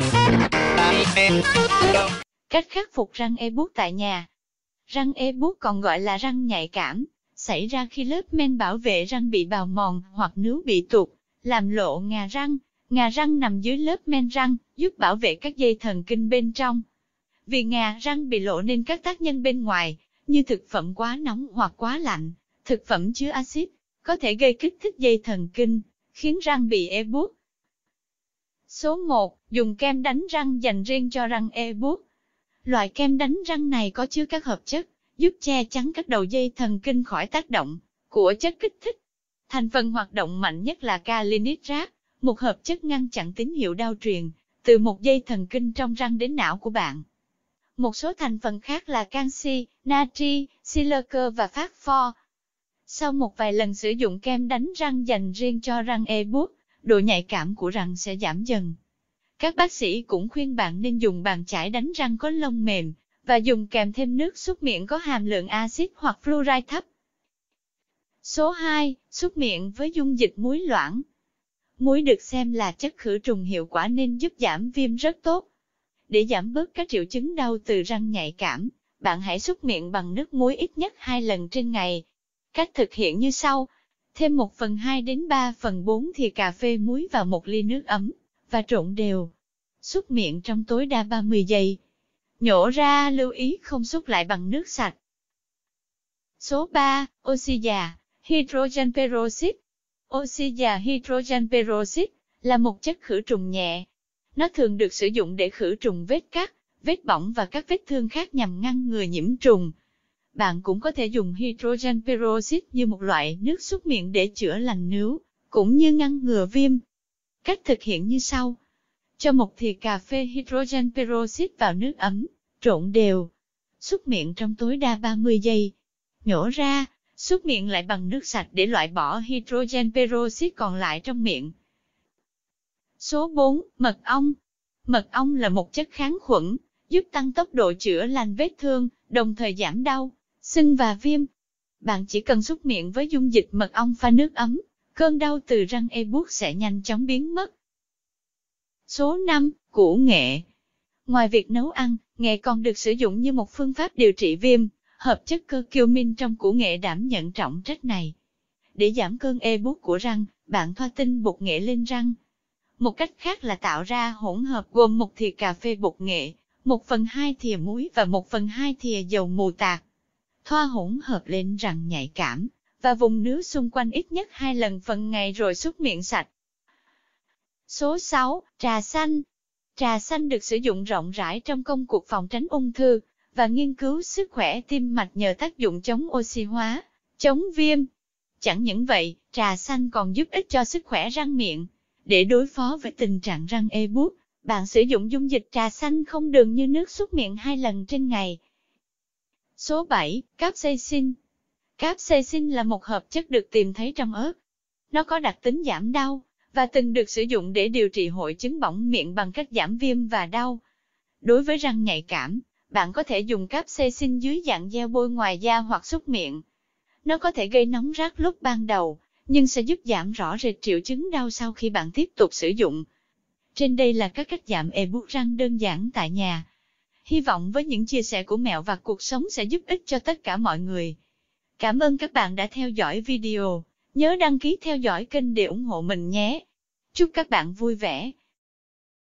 Vâng. Cách khắc phục răng e bút tại nhà. Răng e bút còn gọi là răng nhạy cảm, xảy ra khi lớp men bảo vệ răng bị bào mòn hoặc nướu bị tụt, làm lộ ngà răng. Ngà răng nằm dưới lớp men răng, giúp bảo vệ các dây thần kinh bên trong. Vì ngà răng bị lộ nên các tác nhân bên ngoài, như thực phẩm quá nóng hoặc quá lạnh, thực phẩm chứa axit, có thể gây kích thích dây thần kinh, khiến răng bị e buốt. Số 1. Dùng kem đánh răng dành riêng cho răng e bút. Loại kem đánh răng này có chứa các hợp chất, giúp che chắn các đầu dây thần kinh khỏi tác động của chất kích thích. Thành phần hoạt động mạnh nhất là calinitrat, một hợp chất ngăn chặn tín hiệu đau truyền từ một dây thần kinh trong răng đến não của bạn. Một số thành phần khác là canxi, natri, silica và phát pho. Sau một vài lần sử dụng kem đánh răng dành riêng cho răng e-book, độ nhạy cảm của răng sẽ giảm dần. Các bác sĩ cũng khuyên bạn nên dùng bàn chải đánh răng có lông mềm, và dùng kèm thêm nước súc miệng có hàm lượng axit hoặc fluoride thấp. Số 2. Súc miệng với dung dịch muối loãng. Muối được xem là chất khử trùng hiệu quả nên giúp giảm viêm rất tốt. Để giảm bớt các triệu chứng đau từ răng nhạy cảm, bạn hãy súc miệng bằng nước muối ít nhất 2 lần trên ngày. Cách thực hiện như sau. Thêm 1 phần 2 đến 3 phần 4 thìa cà phê muối vào một ly nước ấm, và trộn đều. Súc miệng trong tối đa 30 giây. Nhổ ra lưu ý không súc lại bằng nước sạch. Số 3. Oxy già, hydrogen peroxide. Oxy già hydrogen peroxide là một chất khử trùng nhẹ. Nó thường được sử dụng để khử trùng vết cắt, vết bỏng và các vết thương khác nhằm ngăn ngừa nhiễm trùng. Bạn cũng có thể dùng hydrogen peroxide như một loại nước súc miệng để chữa lành nướu, cũng như ngăn ngừa viêm. Cách thực hiện như sau. Cho một thìa cà phê hydrogen peroxide vào nước ấm, trộn đều. Xúc miệng trong tối đa 30 giây. Nhổ ra, xúc miệng lại bằng nước sạch để loại bỏ hydrogen peroxide còn lại trong miệng. Số 4. Mật ong. Mật ong là một chất kháng khuẩn, giúp tăng tốc độ chữa lành vết thương, đồng thời giảm đau, sưng và viêm. Bạn chỉ cần xúc miệng với dung dịch mật ong pha nước ấm, cơn đau từ răng e buốt sẽ nhanh chóng biến mất. Số 5. Củ nghệ. Ngoài việc nấu ăn, nghệ còn được sử dụng như một phương pháp điều trị viêm, hợp chất cơ curcumin trong củ nghệ đảm nhận trọng trách này. Để giảm cơn e buốt của răng, bạn thoa tinh bột nghệ lên răng. Một cách khác là tạo ra hỗn hợp gồm một thìa cà phê bột nghệ, một phần hai thìa muối và một phần hai thìa dầu mù tạt. Thoa hỗn hợp lên răng nhạy cảm, và vùng nướu xung quanh ít nhất hai lần phần ngày rồi súc miệng sạch. Số 6. Trà xanh Trà xanh được sử dụng rộng rãi trong công cuộc phòng tránh ung thư và nghiên cứu sức khỏe tim mạch nhờ tác dụng chống oxy hóa, chống viêm. Chẳng những vậy, trà xanh còn giúp ích cho sức khỏe răng miệng. Để đối phó với tình trạng răng ê buốt, bạn sử dụng dung dịch trà xanh không đường như nước súc miệng hai lần trên ngày. Số 7. Capsaicin Capsaicin là một hợp chất được tìm thấy trong ớt. Nó có đặc tính giảm đau, và từng được sử dụng để điều trị hội chứng bỏng miệng bằng cách giảm viêm và đau. Đối với răng nhạy cảm, bạn có thể dùng capsaicin dưới dạng gel bôi ngoài da hoặc súc miệng. Nó có thể gây nóng rát lúc ban đầu, nhưng sẽ giúp giảm rõ rệt triệu chứng đau sau khi bạn tiếp tục sử dụng. Trên đây là các cách giảm ê buốt răng đơn giản tại nhà. Hy vọng với những chia sẻ của mẹo và cuộc sống sẽ giúp ích cho tất cả mọi người. Cảm ơn các bạn đã theo dõi video. Nhớ đăng ký theo dõi kênh để ủng hộ mình nhé. Chúc các bạn vui vẻ.